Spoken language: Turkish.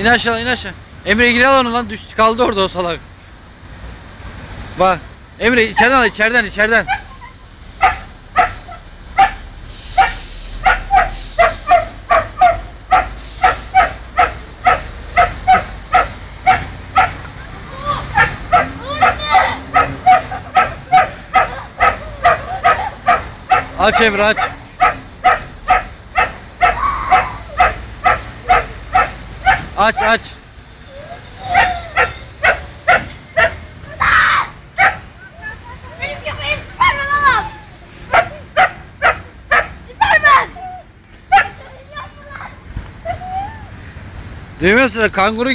İn aşağı in aşağı. Emre gir al onu lan düş kaldı orada o salak. Bak. Emre içeriden al içeriden içeriden. Aç Emre aç. Aç aç. Benim köpeğim Süpermen oğlum. Süpermen. Duymuyorsun kanguru gibi.